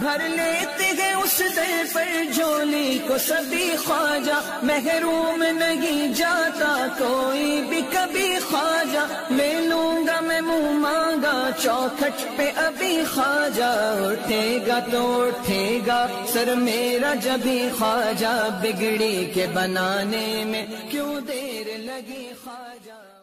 بھر لیتے ہیں اس دل پر جھولی کو سبھی خواجہ، محروم نہیں جاتا کوئی بھی کبھی خواجہ۔ لے لوں گا، میں منہ مانگا، چوکھٹ پہ ابھی خواجہ۔ اٹھے گا تو اٹھے گا، سر میرا جبھی خواجہ بگڑی کے بنانے میں کیوں دیر لگی خواجہ؟